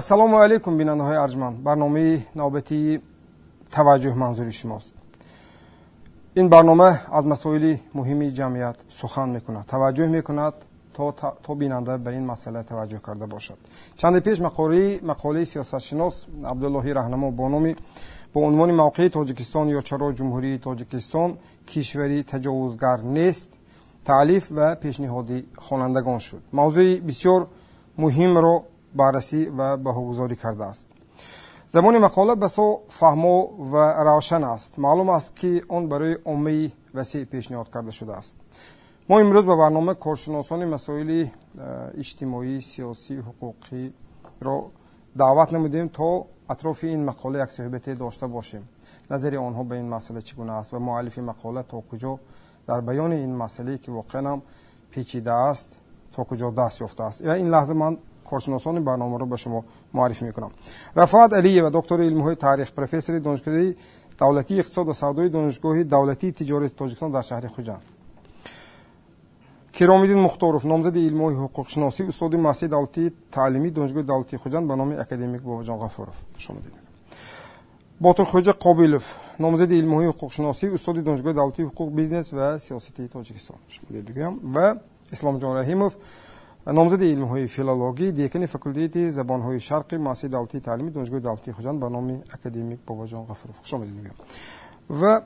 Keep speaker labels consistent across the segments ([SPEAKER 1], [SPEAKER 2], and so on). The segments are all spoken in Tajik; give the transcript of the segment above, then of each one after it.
[SPEAKER 1] السلام علیکم بیننده های ارجمند برنامه نوبتی توجه منظور شماست این برنامه از مسائل مهم جمعیت سخن می‌کند توجه می‌کند تا, تا بیننده به این مسئله توجه کرده باشد چند پیش مقاله مقاله سیاستشناس عبدالله رهنما با نام با عنوان موقع تاجیکستان یا چرا جمهوری تاجیکستان کشوری تجاوزگر نیست تعلیف و پیشنهادی خوانندگان شد موضوع بسیار مهم را بررسی و به حضوری کرده است. زمان مقاله بسو فهمو و روشن است. معلوم است که اون برای امی وسیع پیشنهاد کرده شده است. ما امروز به برنامه کارشناسان مسائل اجتماعی سیاسی حقوقی را دعوت نمودیم تا اطراف این مقاله یک صحبت داشته باشیم. نظر آنها به این مسئله چگونه است و معلف مقاله تا کجا در بیان این مسئله که واقعا پیچیده است تا کجا دست یافته است. و این لحظه من коршиносони барномаро ба шумо муаррифӣ мекунам. Рафаат алиева доктори илмҳои таърих профессори донишгоҳи давлатии иқтисод ва савдои донишгоҳи давлатии тиҷорати тоҷикистон дар шаҳри хуҷанд киромиддин мухторов номзади илмҳои ҳуқуқшиносӣ устоди маҳсии давлатии таълимӣ донишгоҳи давлатии хуҷанд ба номи академик бобоҷон ғафуров шумодид ботурхоҷа қобилов номзади илмҳои ҳуқуқшиносӣ устоди донишгоҳи давлатии ҳуқуқ бизнес ва сиёсати тоҷикистон шумодидгӯям ва исломҷон раҳимов номзади илмҳои филологӣ декани факултети забонҳои шарқи маҳсии давлатии таълимӣ донишгоҳи давлатии хуҷанд ба номи академик бобоҷон ғафуров. Хушомадид мегӯям ва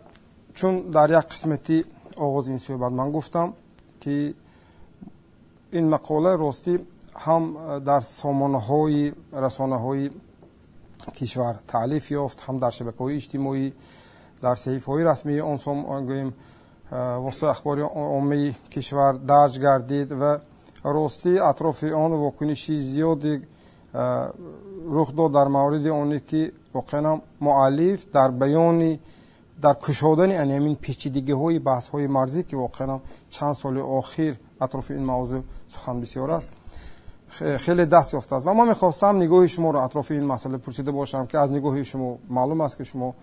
[SPEAKER 1] чун дар як қисмати оғози ин суҳбат ман гуфтам ки ин мақола ростӣ ҳам дар сомонаҳои расонаҳои кишвар таълиф ёфт ҳам дар шабакаҳои иҷтимоӣ дар саҳифаҳои расмии он гӯем воситаи ахбори оммаи кишвар дарҷ гардид ва ростӣ атрофи он вокуниши зиёде рух дод дар мавриди оне ки воқеанам муаллиф дар баёни дар кушодани анҳамин печидагиҳои баҳсҳои марзӣ ки воқеанам чанд соли охир атрофи ин мавзӯъ сухан бисёр аст хеле даст ёфтааст ва ман мехостам нигоҳи шуморо атрофи ин масъала пурсида бошам ки аз нигоҳи шумо маълум аст ки шумо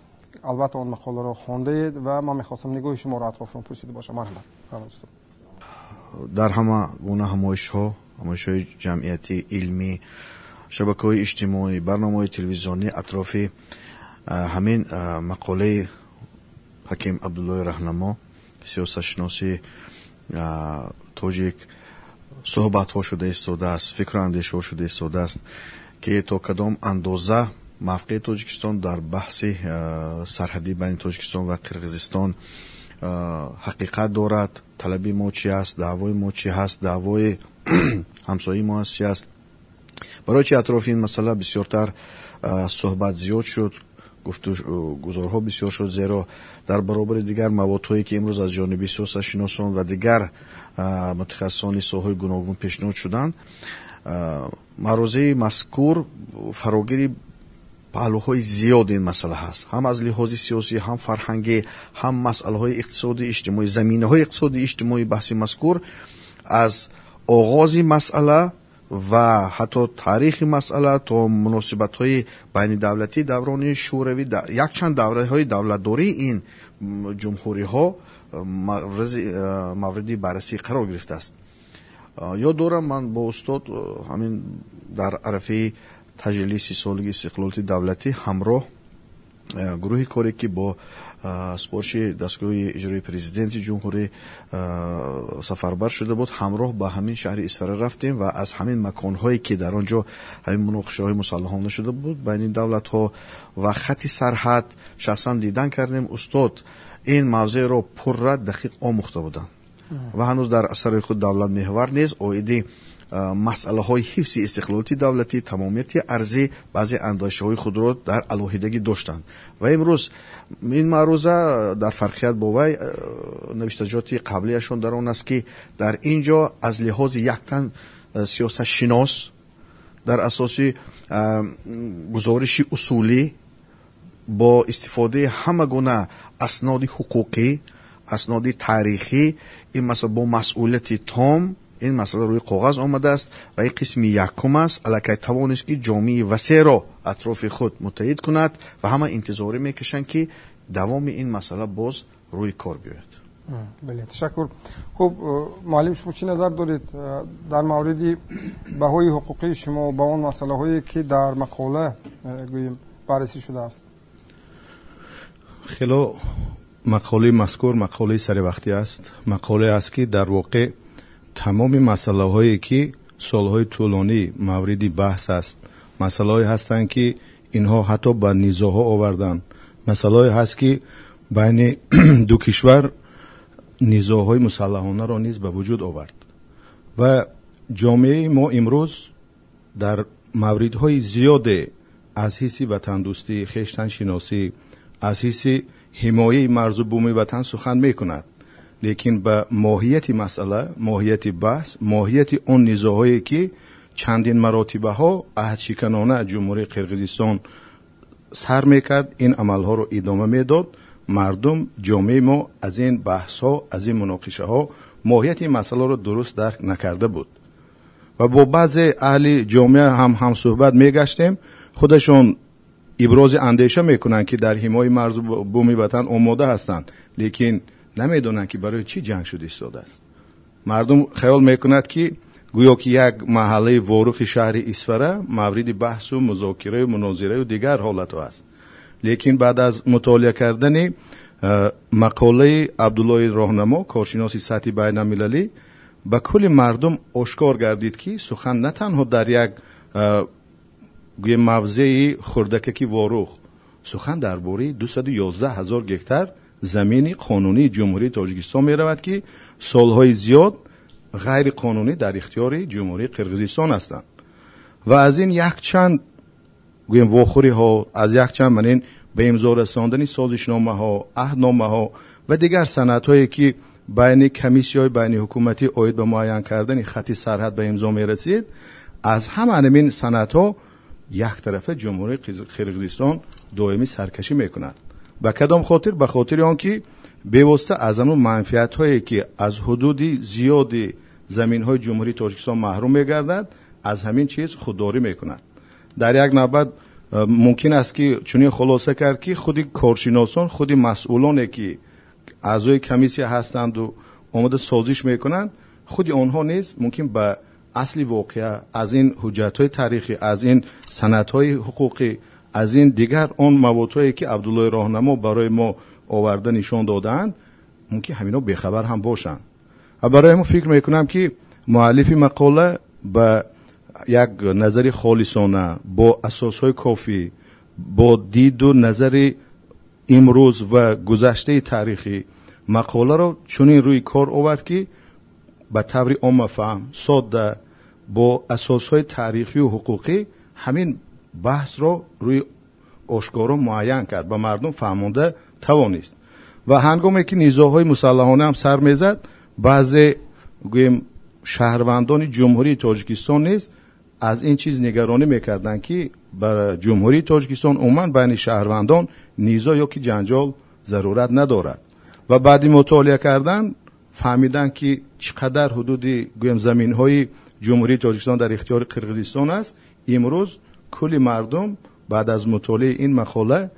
[SPEAKER 1] албатта он мақоларо хондаед ва ман мехостам нигоҳи шуморо атрофи он пурсида бошам марҳамат
[SPEAKER 2] Дар ҳама гуна ҳамоишҳо ҳамоишҳои ҷамъияти илмӣ шабакаҳои иҷтимоӣ барномаҳои телевизионӣ атрофи ҳамин мақолаи ҳаким абдуллои раҳнамо сиёсатшиноси тоҷик суҳбатҳо шуда истодааст фикру андешаҳо шуда истодааст ки то кадом андоза мавқеи тоҷикистон дар баҳси сарҳадӣ байни тоҷикистон ва қирғизистон ҳақиқат дорад. Талаби мо чи аст? Даъвои мо чи ҳаст даъвои ҳамсоии мо аст? Чи аст? Барои чи атрофи ин масъала бисёртар суҳбат зиёд шуд гуфтугузорҳо бисёр шуд зеро дар баробари дигар маводҳое ки имрӯз аз ҷониби сиёсатшиносон ва дигар мутахассисони соҳаи гуногун пешниҳод шуданд. Маърузаи мазкур фарогири паҳлӯҳои зиёди ин масъала ҳаст. Ҳам аз лиҳози сиёсӣ ҳам фарҳангӣ ҳам масъалаҳои иқтисоди иҷтимоӣ заминаҳои иқтисоди иҷтимоии баҳси мазкур аз оғози масъала ва ҳатто таърихи масъала то муносибатҳои байнидавлатӣ даврони шӯравӣ якчанд давраҳои давлатдории ин ҷумҳуриҳо мавриди баррасӣ қарор гирифтааст. Ёд дорам ман бо устод ҳамин дар арафаи таҷлили сисолаги истиқлолияти давлатӣ ҳамроҳ гурӯҳи коре ки бо супориши дастгоҳи иҷрои президенти ҷумҳурӣ сафарбар шуда буд ҳамроҳ ба ҳамин шаҳри исфара рафтем ва аз ҳамин маконҳое ки дар он ҷо ҳамин муноқишаҳои мусаллаҳона шуда буд байни давлатҳо ва хати сарҳад шахсан дидан кардем устод ин мавзеъро пурра дақиқ омӯхта буданд. Ва ҳанӯз дар асари худ давлатмеҳвар нест оиди масъалаҳои ҳифзи истиқлолияти давлатӣ тамомияти арзӣ баъзе андешаҳои худро дар алоҳидагӣ доштанд. Ва имрӯз ин маъруза дар фарқият бо вай навиштаҷоти қаблияшон дар он аст ки дар ин ҷо аз лиҳози яктан сиёсатшинос дар асоси гузориши усулӣ бо истифодаи ҳама гуна асноди ҳуқуқӣ асноди таърихӣ ин масъала бо масъулияти том این مسئله روی کاغذ آمده است و این قسم یکم است. الکی توانش که جامعه وسیع را اطراف خود متحد کند و همه انتظاری می‌کشند که دوام این مسئله باز روی
[SPEAKER 1] کار بیاید. بله تشکر. خب معلم شما چی نظر دارید؟ در مورد بهای حقوقی شما به اون مسئله هایی که در مقاله
[SPEAKER 3] گوییم بررسی شده است. خیلی مقاله مذکور مقاله سر وقتی است. مقاله است که در واقع тамоми масъалаҳое ки солҳои тӯлонӣ мавриди баҳс аст. Масъалаҳое ҳастанд ки инҳо ҳатто ба низоҳо оварданд. Масъалаҳое ҳаст ки байни ду кишвар низоҳои мусаллаҳонаро низ ба вуҷуд овард. Ва ҷомеаи мо имрӯз дар мавридҳои зиёде аз ҳисси ватандӯстӣ хештаншиносӣ аз ҳисси ҳимояи марзу буми ватан сухан мекунад лекин ба моҳияти масъала моҳияти баҳс моҳияти он низоҳое ки чандин маротибаҳо аҳдшиканона ҷумҳурии қирғизистон сар мекард ин амалҳоро идома медод мардум ҷомеаи мо аз ин баҳсҳо аз ин муноқишаҳо моҳияти масъаларо дуруст дарк накарда буд ва бо баъзе аҳли ҷомеа ҳам ҳамсӯҳбат мегаштем худашон ибрози андеша мекунанд ки дар ҳимои марзу буми ватан омода ҳастанд лекин نمی‌دونند که برای چی جنگ شده ایستاده است. مردم خیال می‌کنند که گویا که یک محله وارخ شهر اسفره مورد بحث و مذاکره و مناظره و دیگر حالت است. لیکن بعد از مطالعه کردن مقاله عبدالله راهنما کارشناس سطح بین المللی به کل مردم آشکار گردید که سخن نه تنها در یک گوی موضع خردککی واروخ سخن درباره 211 هزار گکتر زمینی، قانونی جمهوری تاجیکستان می رود که سالهای زیاد غیر قانونی در اختیار جمهوری قرغیزستان هستند. و از این یک چند گویم واخوری ها از یک چند منین به امضا رساندن سازشنامه ها عهدنامه ها و دیگر سنت هایی که بین کمیسی های بین حکومتی آید به معین کردن خطی سرحد به امضا می رسید از همان این سنت ها یک طرف جمهوری قرغیزستان دائمی سرکشی می‌کند. با کدام خاطر؟ به خاطر آنکه بیوسته از آن منفیت هایی که از حدود زیاد زمین های جمهوری تاجیکستان محروم میگردد از همین چیز خودداری می‌کنند در یک نوبت ممکن است که چنین خلاصه کرد که خودی کارشناسان خودی مسئولانی که اعضای کمیسیا هستند و آمده سازش می‌کنند خودی آنها نیز ممکن به اصلی واقعه از این حجت های تاریخی از این سنت های حقوقی از این دیگر اون موادهایی که عبدالله راهنما برای ما آورده نشان دادند ممکن همینا بخبر هم باشند و برای ما فکر می‌کنم که معلیف مقاله با یک نظری خالصانه با اساسهای کافی با دید و نظری امروز و گذشته تاریخی مقاله را چنین روی کار آورد که به طور عام فهم ساده با اساسهای تاریخی و حقوقی همین баҳсро рӯи ошкоро муайян кард ба мардум фаҳмонда тавонист. Ва ҳангоме ки низоҳои мусаллаҳонаам сар мезад баъзе гӯем шаҳрвандони ҷумҳурии тоҷикистон низ аз ин чиз нигаронӣ мекарданд ки ба ҷумҳурии тоҷикистон умуман байни шаҳрвандон низо ё ки ҷанҷол зарурат надорад. Ва баъди мутолиа кардан фаҳмиданд ки чӣ қадар ҳудуди гӯем заминҳои ҷумҳурии тоҷикистон дар ихтиёри қирғизистон аст имрӯз کلی مردم بعد از مطالعه این مقاله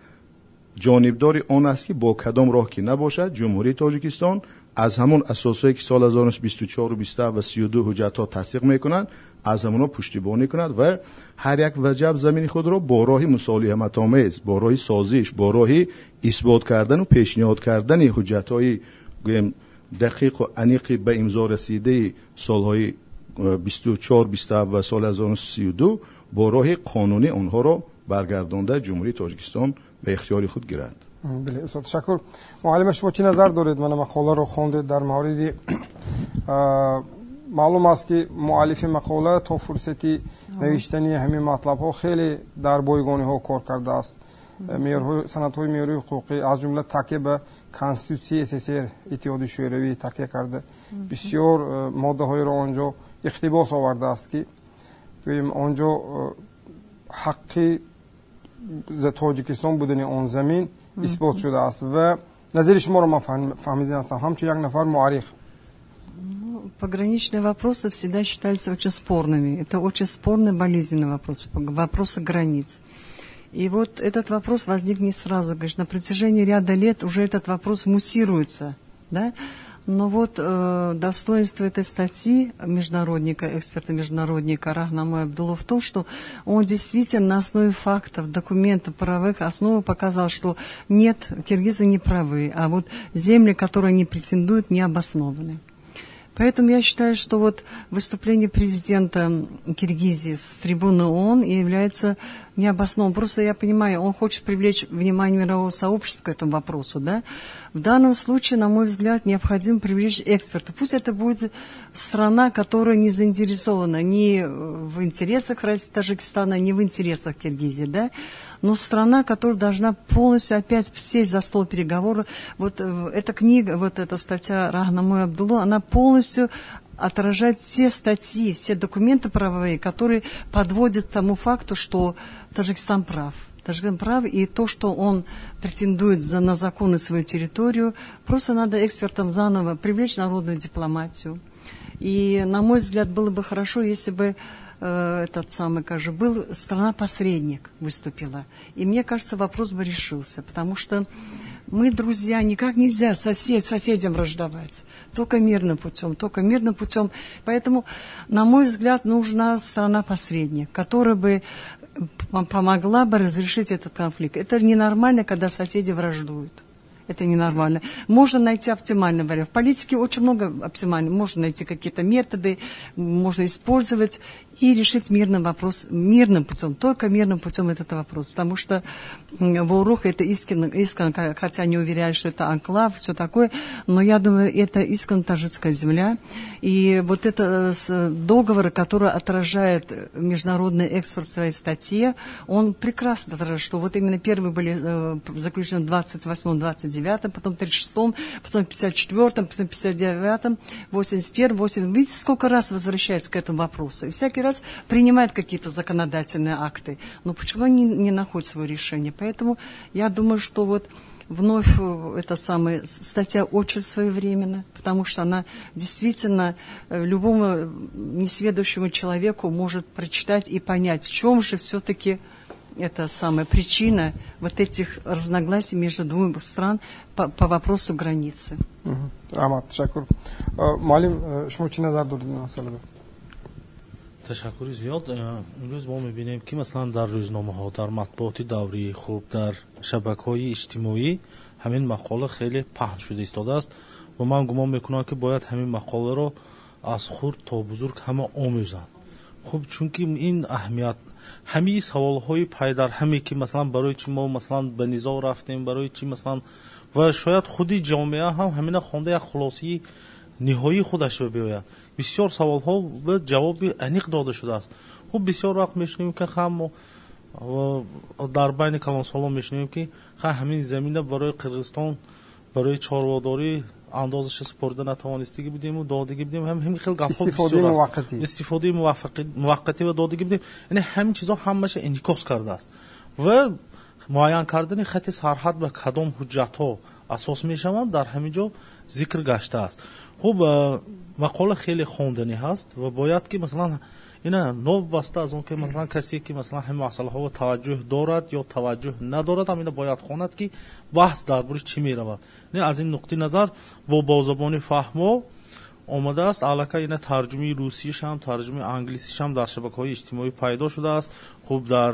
[SPEAKER 3] جانبداری آن است که با کدام راه که نباشد جمهوری تاجیکستان از همون اساسایی که سال 1924 و 27 و 32 حجت ها تصدیق می‌کنند از همونها پشتیبانی کند و هر یک وجب زمین خود را با راه مصالحت آمیز با راه سازش با راه اثبات کردن و پیشنهاد کردن حجت های دقیق و انیقی به امضا رسیده سالهای 24 27 و سال 1932 با راه قانونی اونها رو برگردانده جمهوری تاجکستان به اختیار خود
[SPEAKER 1] گیرند. بله استاد شکر. معلم شما چی نظر دارید؟ من مقاله رو خوندید در مورد معلوم است که مؤلف مقاله تا فرصتی نوشتنی همین مطلب ها خیلی در بایگانی ها کار کرده است. میارهای سنت های میاری حقوقی از جمله تکیه به کانستیتوسی SSR اتحاد شوروی تکیه کرده. بسیار ماده های رو آنجا اختباس آورده است که بگیم آنجا حقی ز تاجیکستان بودن آن زمین اثبات شده است و نظر شما رو من فهمیدین هستم همچه یک نفر معرخ
[SPEAKER 4] пограничные вопросы всегда считаются очень спорными. Это очень спорный, болезненный вопрос, вопросы границ. И вот этот вопрос возник не сразу. Конечно, на протяжении ряда лет уже этот вопрос муссируется. Да? Но вот э, достоинство этой статьи международника, эксперта-международника Рахнама Абдулла в том, что он действительно на основе фактов, документов, правовых основ показал, что нет, киргизы не правы, а вот земли, которые они претендуют, не обоснованы. Поэтому я считаю, что вот выступление президента Киргизии с трибуны ООН является необоснованным. Просто я понимаю, он хочет привлечь внимание мирового сообщества к этому вопросу, да? В данном случае, на мой взгляд, необходимо привлечь экспертов. Пусть это будет страна, которая не заинтересована ни в интересах Таджикистана, ни в интересах Киргизии, да? Но страна, которая должна полностью опять сесть за стол переговоров. Вот э, эта книга, вот эта статья Рахнамой Абдулу, она полностью отражает все статьи, все документы правовые, которые подводят к тому факту, что Таджикистан прав. Таджикистан прав, и то, что он претендует за, на законы свою территорию, просто надо экспертам заново привлечь народную дипломатию. И, на мой взгляд, было бы хорошо, если бы Э, этот самый, как же, был страна-посредник выступила. И мне кажется, вопрос бы решился, потому что мы, друзья, никак нельзя сосед, соседям враждовать. Только мирным путем, только мирным путем. Поэтому, на мой взгляд, нужна страна-посредник, которая бы помогла бы разрешить этот конфликт. Это ненормально, когда соседи враждуют. Это ненормально. Можно найти оптимальный вариант. В политике очень много оптимальных. Можно найти какие-то методы, можно использовать и решить мирным вопрос, мирным путем, только мирным путем этот вопрос. Потому что Ваурух это искренне, искренне, хотя не уверяю, что это анклав, все такое, но я думаю, это искренне таджикская земля. И вот это договор, который отражает международный экспорт своей статьи, он прекрасно отражает, что вот именно первые были э, заключены в 28-29, потом в 36-м, потом в 54-м, потом в 59-м, 81-м, 80 Видите, сколько раз возвращается к этому вопросу. И всякий раз принимает какие-то законодательные акты. Но почему они не находят свое решение? Поэтому я думаю, что вот вновь э, эта самая статья очень своевременна, потому что она действительно э, любому несведущему человеку может прочитать и понять, в чем же все-таки эта самая причина вот этих разногласий между двумя стран по, по вопросу границы.
[SPEAKER 1] Амат, шакур. Малим, шумо чи назар доред ин масъалада?
[SPEAKER 5] Ташаккури зиёд имрӯз мо мебинем ки масалан дар рӯзномаҳо дар матбуоти даврӣ хуб дар шабакаҳои иҷтимоӣ ҳамин мақола хеле паҳн шуда истодааст. Ва ман гумон мекунам ки бояд ҳамин мақоларо аз хурд то бузург ҳама омӯзанд. Хуб чунки ин аҳамият ҳамаи саволҳои пайдарҳаме ки масалан барои чи мо масалан ба низо рафтем барои чи масалан ва шояд худи ҷомеа ҳам ҳамина хонда як хулосаи ниҳоии худаш биёяд бисёр саволҳо ҷавоби аниқ дода шудааст. Хуб бисёр вақт мешунем ки хамо дар байни калонсолон мешунем ки ха ҳамин замина барои қирғизистон барои чорводорӣ андозаша супорида натавонистагӣ будему додагӣ будем. Ҳамин хел гафоистифодаи муваққатӣ ва додагӣ будем. Яъне ҳамин чизо ҳамаша инъикос кардааст. Ва муайян кардани хати сарҳад ба кадом ҳуҷҷатҳо асос мешаванд дар ҳамин ҷо зикр гаштааст хуб мақола хеле хонданӣ ҳаст ва бояд ки масалан ина новбаста аз он ки масалан касе ки масалан ҳамин масъалаҳо таваҷҷӯҳ дорад ё таваҷҷӯҳ надорад ҳам ина бояд хонад ки баҳс дар бори чӣ меравад. Не аз ин нуқтаи назар бо бозабони фаҳмо омадааст. Аллакай ина тарҷумаи русиишам тарҷумаи англисишам дар шабакаҳои иҷтимоӣ пайдо шудааст. Хуб дар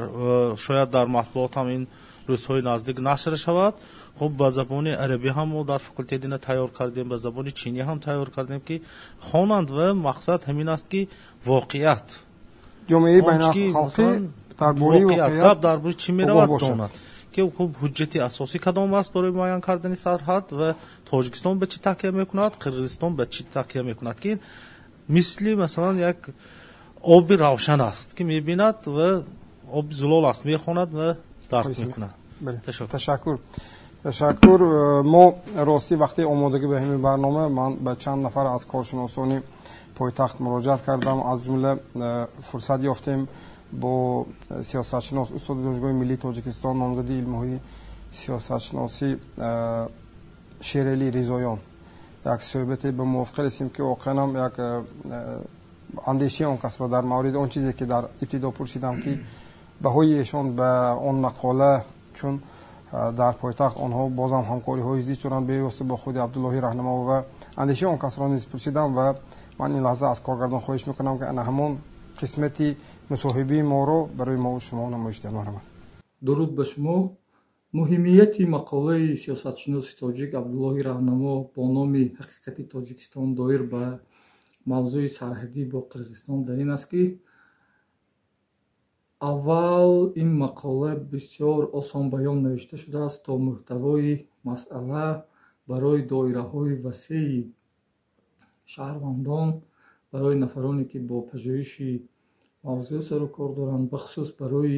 [SPEAKER 5] шояд дар матбуотам ин рӯзҳои наздик нашр шавад хуб ба забони арабӣ ҳам мо дар факултети дина тайёр кардем ба забони чинӣ ҳам тайёр кардем ки хонанд ва мақсад ҳамин аст ки воқеият
[SPEAKER 1] ҷомеаи байналхалқӣ дар бори воқеият
[SPEAKER 5] дар бори чӣ меравад? донад ки ҳуҷҷати асосӣ кадом аст барои муайян кардани сарҳад ва тоҷикистон ба чӣ такя мекунад? Қирғизистон ба чӣ такя мекунад? Ки мисли масалан як оби равшан аст ки мебинад ва оби зулол аст мехонад ва дарк мекунад.
[SPEAKER 1] Ташаккур ташаккур мо рости вақти омодагӣ ба ҳамин барнома ман ба чанд нафар аз коршиносони пойтахт муроҷиат кардам. Аз ҷумла фурсат ёфтем бо сиёсатшинос устоди донишгоҳи миллии тоҷикистон номзади илмҳои сиёсатшиносӣ шерели ризоён. Як суҳбате ба мувофиқа расем ки воқеанам як андешаи он кас ва дар мавриди он чизе ки дар ибтидо пурсидам ки баҳои эшон ба он мақола чун дар пойтахт онҳо бозам ҳамкориҳои зид шуданд бевосита бо худи абдуллоҳи раҳнамо ва андешаи он касро низ пурсидам ва ман ин лаҳза аз коргардон хоҳиш мекунам ки ана ҳамон қисмати мусоҳибаи моро барои мо шумо намоиш диҳад марҳамат
[SPEAKER 6] дуруд ба шумо. Муҳимияти мақолаи сиёсатшиноси тоҷик абдуллоҳи раҳнамо бо номи ҳақиқати тоҷикистон доир ба мавзӯи сарҳадӣ бо қирғизистон дар ин аст ки аввал ин мақола бисёр осон баён навишта шудааст то муҳтавои масъала барои доираҳои васеи шаҳрвандон барои нафароне ки бо пажӯҳиши мавзӯъ сару кор доранд бахусус барои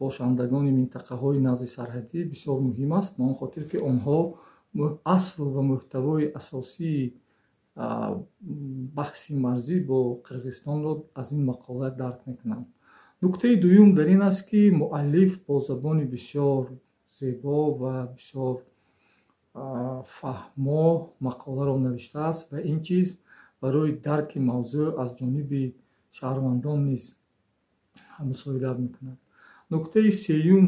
[SPEAKER 6] бошандагони минтақаҳои назди сарҳадӣ бисёр муҳим аст. Ба он хотир ки онҳо асл ва муҳтавои асосии баҳси марзӣ бо қирғизистонро аз ин мақола дарк мекунанд нуктаи дуюм дар ин аст ки муаллиф бо забони бисёр зебо ва бисёр фаҳмо мақоларо навиштааст ва ин чиз барои дарки мавзӯъ аз ҷониби шаҳрвандон низ мусоидат мекунад. Нуктаи сеюм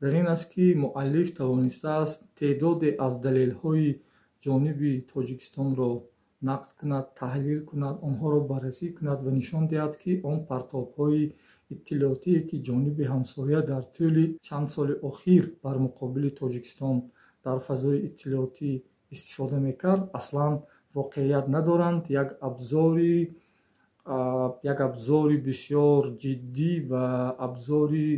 [SPEAKER 6] дар ин аст ки муаллиф тавонистааст теъдоде аз далелҳои ҷониби тоҷикистонро нақд кунад таҳлил кунад онҳоро баррасӣ кунад ва нишон диҳад ки он партобҳои иттилоотие ки ҷониби ҳамсоя дар тӯли чанд соли охир бар муқобили тоҷикистон дар фазои иттилоотӣ истифода мекард. Аслан воқеият надоранд як абзори як абзори бисёр ҷиддӣ ва абзори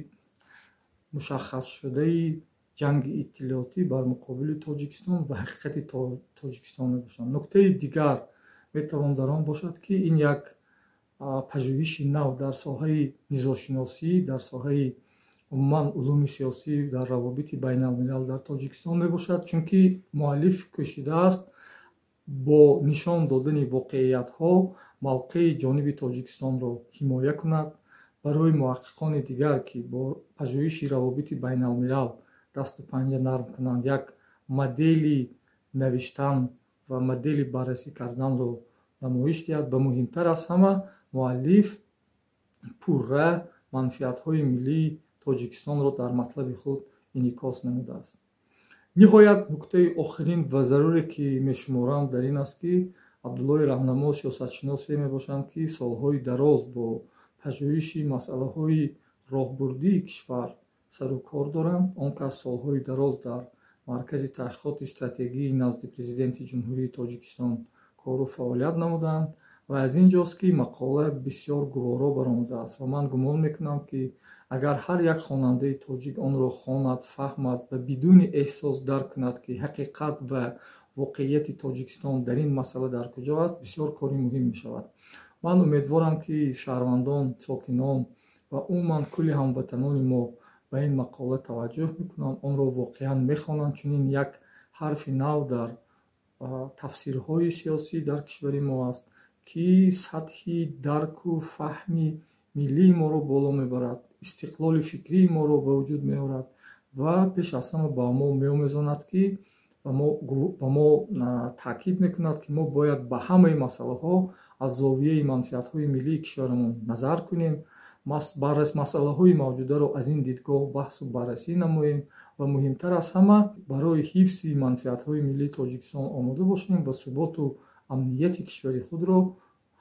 [SPEAKER 6] мушаххасшудаи ҷанги иттилоотӣ бар муқобили тоҷикистон ва ҳақиқати тоҷикистон мебошанд. Нуктаи дигар метавон дар он бошад ки ин як пажӯҳиши нав дар соҳаи низошиносӣ дар соҳаи умуман улуми сиёсӣ дар равобити байналмилал дар тоҷикистон мебошад чунки муаллиф кӯшидааст бо нишон додани воқеиятҳо мавқеи ҷониби тоҷикистонро ҳимоя кунад. Барои муҳаққиқони дигар ки бо пажӯҳиши равобити байналмилал дасту панҷа нарм кунанд як модели навиштан ва модели баррасӣ карданро намоиш диҳад ва муҳимтар аз ҳама муаллиф пурра манфиатҳои миллии тоҷикистонро дар матлаби худ инъикос намудааст. Ниҳоят нуктаи охирин ва заруре ки мешуморам дар ин аст ки абдуллои раҳнамо сиёсатшиносе мебошанд ки солҳои дароз бо пажӯҳиши масъалаҳои роҳбурдии кишвар сару кор доранд. Он кас солҳои дароз дар маркази таҳқиқоти стратегии назди президенти ҷумҳурии тоҷикистон кору фаъолият намуданд ва аз ин ҷост ки мақола бисёр гуворо баромадааст ва ман гумон мекунам ки агар ҳар як хонандаи тоҷик онро хонад фаҳмад ва бидуни эҳсос дарк кунад ки ҳақиқат ва воқеияти тоҷикистон дар ин масъала дар куҷо аст бисёр кори муҳим мешавад. Ман умедворам ки шаҳрвандон сокинон ва умуман кулли ҳамватанони мо ба ин мақола таваҷҷӯҳ мекунанд онро воқеан мехонанд чунин як ҳарфи нав дар тафсирҳои сиёсӣ дар кишвари мо аст ки сатҳи дарку фаҳми миллии моро боло мебарад истиқлоли фикрии моро ба вуҷуд меорад ва пеш аз ҳама ба мо меомезонад ки ба мо таъкид мекунад ки мо бояд ба ҳамаи масъалаҳо аз зовияи манфиатҳои миллии кишварамон назар кунем масъалаҳои мавҷударо аз ин дидгоҳ баҳсу баррасӣ намоем ва муҳимтар аз ҳама барои ҳифзи манфиатҳои миллии тоҷикистон омода бошем ва суботу амнияти кишвари худро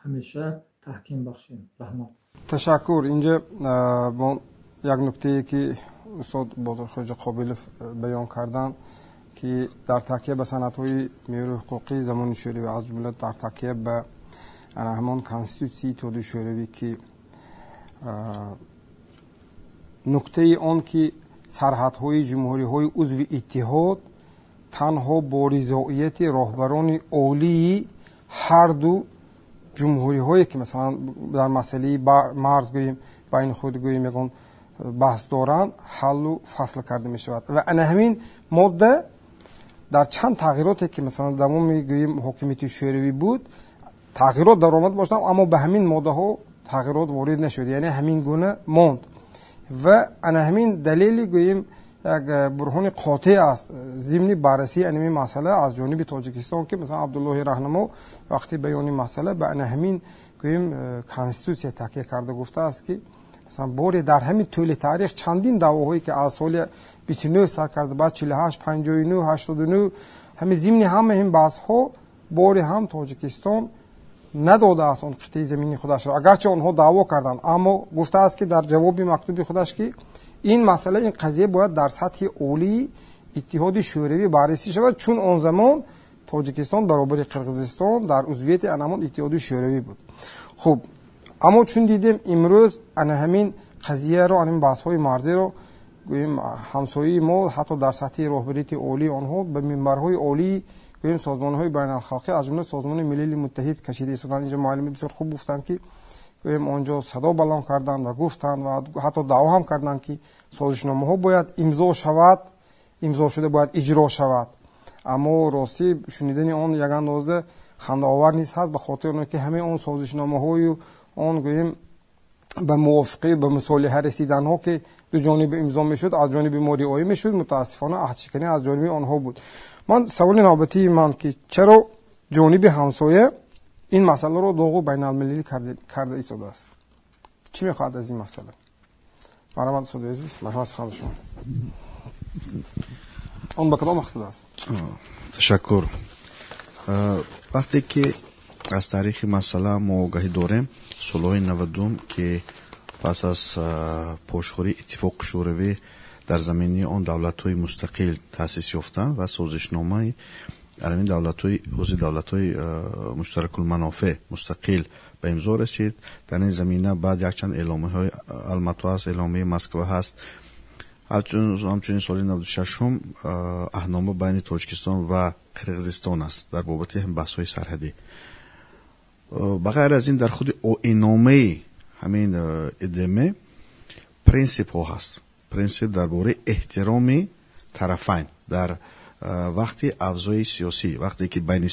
[SPEAKER 6] ҳамеша таҳким бахшем. Раҳмат
[SPEAKER 1] ташаккур. Инҷа мо як нуктае ки устод бодирхоҷа қобилов баён карданд ки дар такя ба санадҳои меҳрӯи ҳуқуқӣ замони шӯравӣ аз ҷумла дар такя ба ҳамон конститутсии иттиҳоди шӯравӣ ки нуктаи он ки сарҳадҳои ҷумҳуриҳои узви иттиҳод танҳо бо ризоияти роҳбарони олии هر دو جمهوری هایی که مثلا در مسئله مرز گوییم بین خود گوییم یکون بحث دارند حل و فصل کرده می شود و ان همین ماده در چند تغییراتی که مثلا دموم گوییم حکومتی شوروی بود تغییرات در آمد باشند اما به همین ماده ها تغییرات وارد نشد. یعنی همین گونه موند. و ان همین دلیلی گوییم як бурҳони қотеъ аст. Зимни баррасии аними масъала аз ҷониби тоҷикистон ки масалан абдуллоҳи раҳнамо вақти баёни масъала ба ана ҳамин гӯем конститутсия такя карда гуфтааст ки масалан боре дар ҳамин тӯли таърих чандин даъвоҳое ки аз соли бису нӯ сар карда баъд чилу ҳашт панҷои нӯ ҳаштоду нӯ ҳамин зимни ҳамаи ин баҳсҳо бори ҳам тоҷикистон надодааст он қитъаи замини худашро агарчи онҳо даъво карданд. Аммо гуфтааст ки дар ҷавоби мактуби худаш ки ин масъала ин қазия бояд дар сатҳи олии иттиҳоди шӯравӣ баррасӣ шавад чун он замон тоҷикистон баробари қирғизистон дар узвияти анамон иттиҳоди шӯравӣ буд. Хуб аммо чун дидем имрӯз ана ҳамин қазияро анин баҳсҳои марзеро гӯем ҳамсояи мо ҳатто дар сатҳи роҳбарияти олии онҳо ба минбарҳои олии гӯем созмонҳои байналхалқӣ аз ҷумла созмони милали муттаҳид кашида истоданд инҷо муаллими бисёр хуб гуфтанд ки гӯем онҷо садо балон карданд ва гуфтанд ва ҳатто даъво ҳам карданд ки созишномаҳо бояд имзо шавад имзо шуда бояд иҷро шавад. Аммо ростӣ шунидани он як андоза хандаовар низ ҳаст ба хотири оне ки ҳамаи он созишномаҳою он гӯем ба мувофиқӣ ба мусолиҳа расиданҳо ки дуҷониба имзо мешуд аз ҷониби мо риоя мешуд мутаассифона аҳдшиканӣ аз ҷониби онҳо буд. Ман саволи навбатии ман ки чаро ҷониби ҳамсоя ин масъаларо доғу байналмилалӣ карда истодааст. Чӣ мехоҳад аз ин масъала? Марамат устоди азиз марҳамат сухан шумо. Он ба кадом мақсад аст?
[SPEAKER 2] Ташаккур. Вақте ки аз таърихи масъала мо огаҳӣ дорем солҳои навадум ки пас аз пошхӯрии иттифоқи шӯравӣ дар замини он давлатҳои мустақил таъсис ёфта ва созишномаи арамин давлатҳои узи давлатҳои муштаракулманофеъ мустақил ба имзо расид. Дар ин замина баъд якчанд эъломияҳои алмато ҳаст эъломияи москва ҳаст. Ҳамчунин соли навду шашум аҳнома байни тоҷикистон ва қирғизистон аст дар бобати баҳсҳои сарҳадӣ. Ба ғайр аз ин дар худи оинномаи ҳамин идме принсипҳо ҳаст. Принсип дар бораи эҳтироми тарафайн дар вақти авзои сиёсӣ вақте ки байни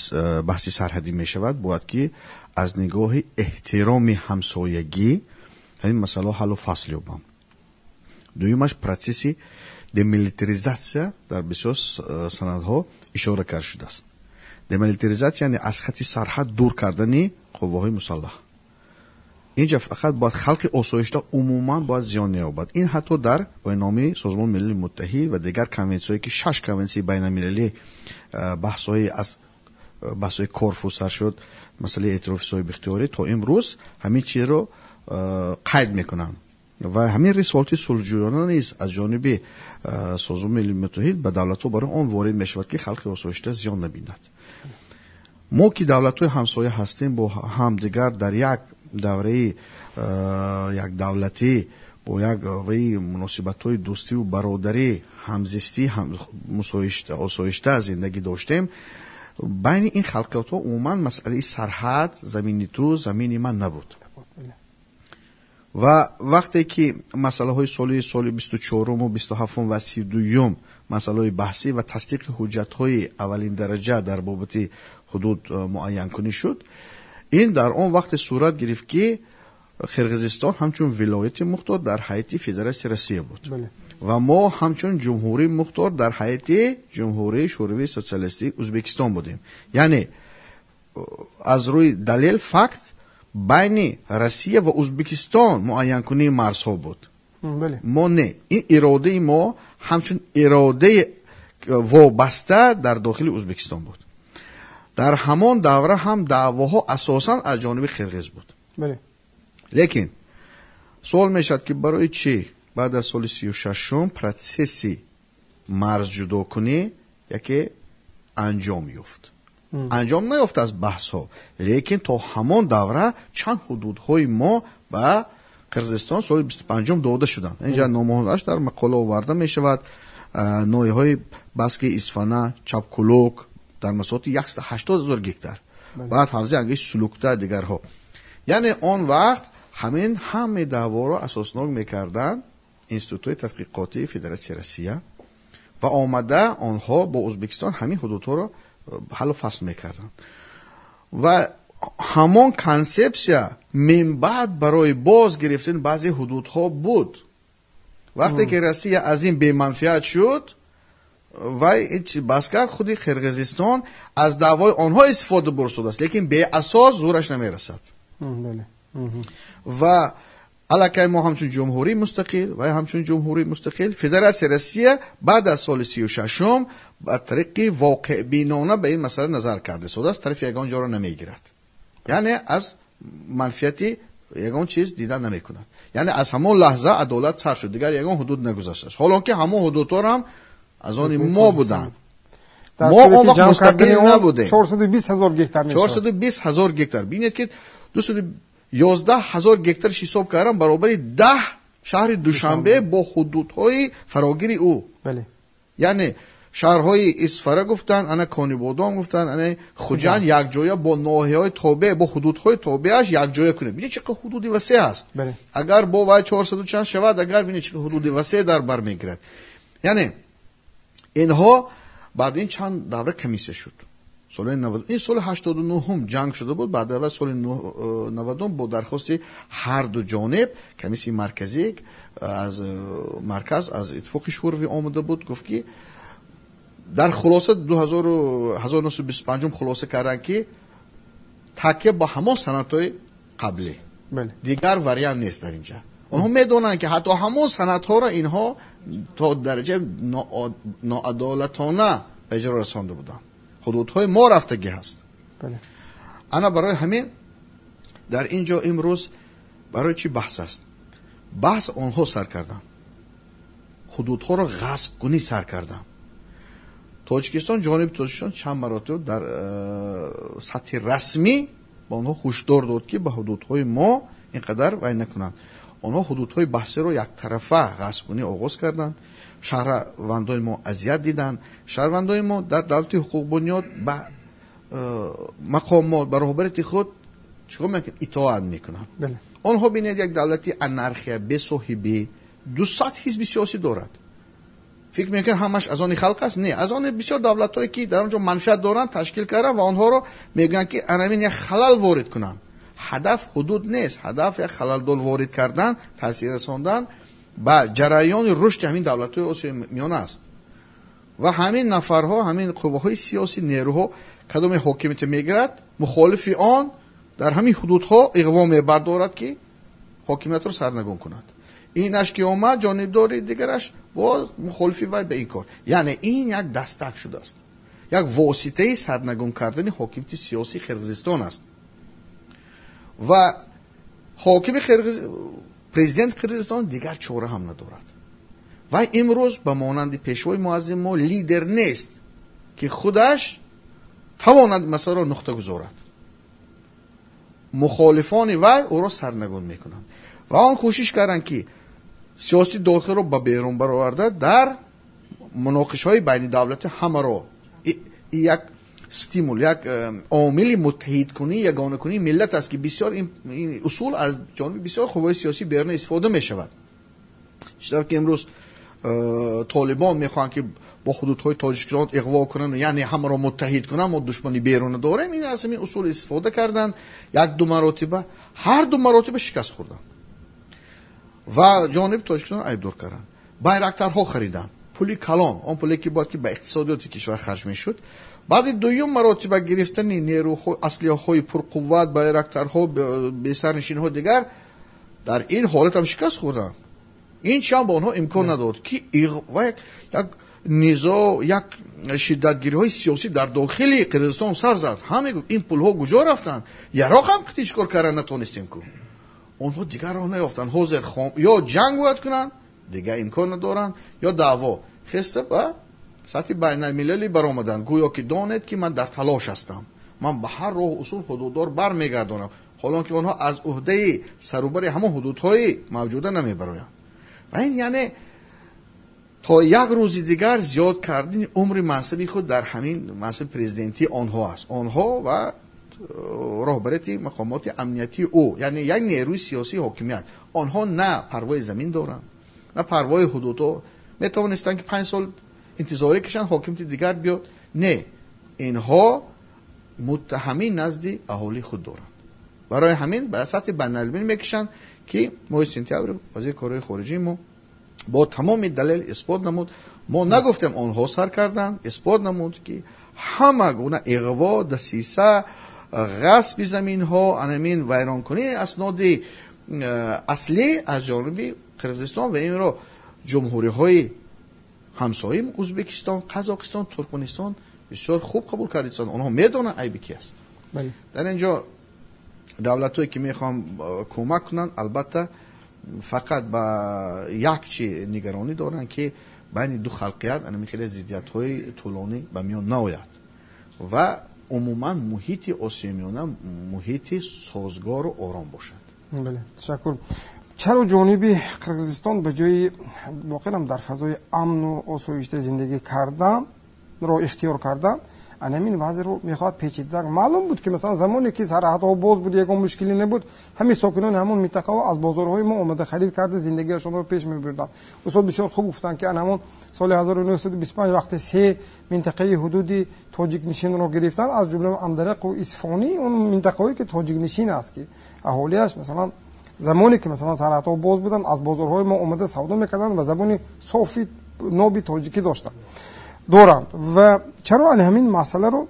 [SPEAKER 2] баҳси сарҳадӣ мешавад бояд ки аз нигоҳи эҳтироми ҳамсоягӣ ҳамин масъалаҳо ҳаллу фасл ёбанд дуюмаш процесси демилитаризатсия дар бисёр санадҳо ишора карда шудааст демилитаризатсия яъне аз хати сарҳад дур кардани қувваҳои мусаллаҳ اینجا فقط باید خلق آسایشتا عموما باید زیان نیابد. این حتی در برنامه سازمان ملل متحد و دیگر کنونسیایی که شش کنونسی بین المللی بحث‌های از بحث‌های کورفو سر شد مسئله اعتراف سوی بختیاری تا امروز همه چیز رو قید می‌کنن و همین ریسالتی سلجویانه نیست. از جانب سازمان ملل متحد به دولت‌ها برای آن وارد می‌شود که خلق آسایشتا زیان نبیند. ما که دولت‌های همسایه هستیم با همدیگر در یک давраи якдавлатӣ бо як ваи муносибатҳои дӯстиву бародарӣ ҳамзистӣ осоишта зиндагӣ доштем байни ин халқиётҳо умуман масъалаи сарҳад замини ту замини ман набуд. Ва вақте ки масъалаҳои соли соли бисту чоруму бисту ҳафтум ва сию дуюм масъалаҳои баҳсӣ ва тасдиқи ҳуҷҷатҳои аввалин дараҷа дар бобати ҳудуд муайянкунӣ шуд این در اون وقت صورت گرفت که خرغزستان همچون ولایت مختار در حیاتی فدراسی روسیه بود. بله. و ما همچون جمهوری مختار در حیاتی جمهوری شوروی سوسیالیستی ازبکستان بودیم. یعنی از روی دلیل فکت بین روسیه و ازبکستان معین کنی مرز ها بود بله. ما نه. این اراده ما همچون اراده وابسته در داخل ازبکستان بود. Дар ҳамон давра ҳам даъвоҳо асосан аз ҷониби қирғиз буд. Лекин суол мешавад ки барои чӣ? Баъд аз соли сию шашум протсесси марзҷудокунӣ яке анҷом ёфт. Анҷом наёфт аз баҳсҳо. Лекин то ҳамон давра чанд ҳудудҳои мо ба қирғизистон соли бисту панҷум дода шуданд. Инҷа номаҳоаш дар мақола оварда мешавад. Ноҳияҳои баски исфана чапкулук در مساحت 180 هزار گیکتر بله. بعد حوزه انگیش سلوکتا دیگرها. یعنی آن وقت همین همه دعوا را اساسناک می‌کردن اینستیتوت تحقیقاتی فدراسی روسیه و آمده آنها با ازبکستان همین حدودها رو حل و فصل می‌کردن. و همون کنسپسیا من بعد برای باز گرفتن بعضی حدود ها بود. وقتی که روسیه از این بی‌منفعت شد و بسکر خودی قرقزستان از دعوای آنها استفاده برسود است لیکن به اساس زورش نمی‌رسد. و علاکه ما همچون جمهوری مستقل و همچون جمهوری مستقل فدراسی روسیه بعد از سال 36 م به طریق واقع بینانه به این مسئله نظر کرده سود است طرف یگان جا را نمی‌گیرد. یعنی از منفیتی یگان چیز دیدن نمی کند یعنی از همون لحظه عدالت سر شد دیگر یگان حدود نگذشته است. حالانکه همون حدود هم از آن ما بودن. ما اون وقت مستقل نبوده. 420 هزار گکتر میشه 420 هزار گکتر بینید که 211 هزار گکترش حساب کردم برابر 10 شهر دوشنبه با حدودهای فراگیر او. بله. یعنی شهرهای اسفره گفتن انا کانی گفتن انا خجان یک جویا با ناهی های تابع با حدودهای تابعش یک جویا کنه. بینید چقدر حدودی وسیع هست بله. اگر با وای 400 چند شود اگر بینید چقدر حدودی وسیع در بر می‌گیرد. یعنی инҳо баъд ин чанд давра комиссия шуд. Соли 90 ин соли 89 ҷанг шуда буд баъд ава соли 90 бо дархости ҳарду ҷониб комиссияи марказӣ аз марказ аз иттифоқи шӯравӣ омада буд гуфт ки дар хулоса 1925 хулоса карданд ки такя ба ҳамон санадҳои қаблӣ дигар вариант нест дар инҷа اونها می‌دونن که حتی همون سنت ها را اینها تا درجه ناعدالتانه به اجرا رسانده بودن. حدودهای ما رفتگی هست. بله. انا برای همین در اینجا امروز برای چی بحث است؟ بحث اونها سر کردم حدودها را غصب کنی سر کردم تاجکستان جانب تاجکستان چند مراتب در سطح رسمی با آنها خوشدار داد که به حدودهای ما اینقدر وای نکنند. Онҳо ҳудудҳои баҳсиро яктарафа ғасбкунӣ оғоз карданд. Шаҳрвандои мо азият диданд. Шаҳрвандои мо дар давлати ҳуқуқбунёд ба э, мақомот ба роҳбарияти худ чикор мекунад итоат мекунанд. Онҳо бинед як давлати анархия бесоҳибӣ дусад ҳизби сиёсӣ дорад. Фикр мекунад ҳамаш аз они халқ аст? Не. Аз они бисёр давлатҳое ки дар онҷо манфиат доранд ташкил карданд ва онҳоро мегӯянд ки анамин як халал ворид кунанд هدف حدود نیست. هدف یک خلال دول وارد کردن تاثیر رساندن با جریان رشد همین دولت های آسیا میانه است. و همین نفرها همین قوه های سیاسی نیروها کدام حاکمیت میگرد مخالف آن در همین حدودها اقوا میبردارد که حاکمیت رو سرنگون کند. اینش که اومد جانبداری دیگرش باز مخالفی وی به این کار. یعنی این یک دستک شده است. یک واسطه سرنگون کردن حاکمیت سیاسی خرغزستان است. و حاکم خرقز پریزیدنت قرقزستان دیگر چوره هم ندارد. و امروز به مانند پیشوای معظم ما لیدر نیست که خودش تواند مسئله را نقطه گذارد. مخالفان و او را سرنگون می‌کنند. و آن کوشش کردند که سیاستی داخل را به بیرون برآورده در مناقش های بین دولت همه را یک ستیمول یک عامل متحد کنی یگانه کنی ملت است که بسیار این اصول از جانب بسیار خوبای سیاسی بیرون استفاده می شود چطور که امروز طالبان می‌خوان که با حدودهای تاجیکستان اقوا کنن یعنی همه را متحد کنن ما دشمنی بیرون داره این از این اصول استفاده کردن یک دو مراتبه هر دو مراتبه شکست خوردن و جانب تاجیکستان عیبدار کردن بایرکترها خریدن پولی کلان اون پولی که باید که به اقتصادیات کشور خرج می‌شد баъди дуюм маротиба гирифтани нерӯҳо аслиҳаҳои пурқувват байрактарҳо бесарнишинҳо дигар дар ин ҳолатам шикаст хӯрданд. Ин чиам ба онҳо имкон надод ки як низо як шиддатгириҳои сиёсӣ дар дохили қирғизистон сар зад. Ҳаме гуфт ин пулҳо куҷо рафтанд. Яроқ ҳам қити чӣ кор карда натонистем ку. Онҳо дигар роҳ наёфтанд ҳозир ё ҷанг бояд кунанд дигар имкон надоранд ё даъво. Хеста ба сатҳи байналмилалӣ баромаданд гӯё ки донед ки ман дар талош ҳастам ман ба ҳар роҳу усул ҳудуддор бармегардонам ҳолон ки онҳо аз уҳдаи сарубари ҳамон ҳудудҳои мавҷуда намебароянд ва ин яъне то як рӯзи дигар зиёд кардани умри мансаби худ дар ҳамин мансаби президентии онҳо аст онҳо ва э, роҳбарияти мақомоти амниятии ӯ яъне як нерӯи сиёсии ҳокимият онҳо на парвои замин доранд на парвои ҳудудҳо метавонистанд ки панҷ сол интизорӣ кашанд ҳокимияти дигар биёд не инҳо муттаҳамӣ назди аҳолии худ доранд барои ҳамин ба сатҳи байналмилалӣ мекашанд ки моҳи сентябр вазири корҳои хориҷии мо бо тамоми далел исбот намуд. Мо нагуфтем онҳо сар карданд исбот намуд ки ҳама гуна иғво дасиса ғасби заминҳо анамин вайронкунии асноди аслӣ аз ҷониби қирғизистон ва инро ҷумҳуриҳои همسایم ازبکستان قزاقستان ترکمنستان بسیار خوب قبول کردند، آنها می‌دانن عیبی کی است بله. در اینجا دولت هایی که می‌خوام کمک کنن البته فقط با یک چی نگرانی دارن که بین دو خلقیت انمی یعنی خیلی زیدیت های طولانی به میان ناوید و عموما محیط آسیمیانه
[SPEAKER 1] محیط سازگار و آرام باشد. بله. تشکر. чаро ҷониби қирғизистон ба ҷои воқеам дар фазои амну осоишта зиндагӣ карданро ихтиёр кардан ан ҳамин вазъро мехоҳад печида маълум буд ки масалан замоне ки сарҳадҳо боз буд ягон мушкилӣ набуд ҳамин сокинони ҳамон минтақаҳо аз бозорҳои мо омада харид карда зиндагиашонро пеш мебурданд устод бисёр хуб гуфтанд ки ан ҳамон соли 1925 вақте се минтақаи ҳудуди тоҷикнишинро гирифтанд аз ҷумла амдарақу исфонӣ он минтақаҳое ки тоҷикнишин аст ки аҳолияш масалан زمانی که مثلا سرعت ها باز بودن از بازارهای ما اومده سودا می‌کردن و زبانی صافی نوبی تاجیکی داشتن. دارند و چرا همین مسئله رو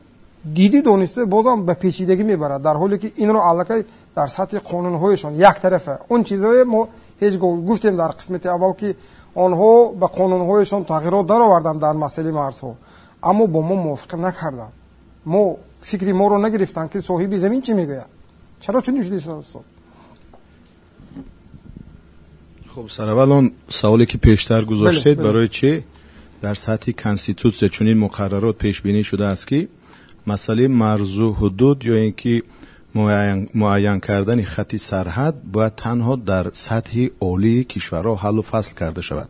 [SPEAKER 1] دیدی دونسته بازم به پیچیدگی می‌بره. در حالی که این رو علاقه در سطح قانونهایشان یک طرفه. اون چیزهای ما هیچ گفتیم در قسمت اول که آنها به قانونهایشان تغییرات در آوردن در مسئله مرز ها اما با ما موافقه نکردن. ما فکری ما رو نگرفتن که صاحب زمین
[SPEAKER 3] چی می‌گوید؟ چرا چنین شدی خب سرولان سوالی که پیشتر بله، گذاشتید بله. برای چی؟ در سطح کنستیتوسیه چنین مقررات پیش بینی شده است که مسئله مرز و حدود یا اینکه معین،, معین کردن خطی سرحد باید تنها در سطح عالی کشورها حل و فصل کرده شود.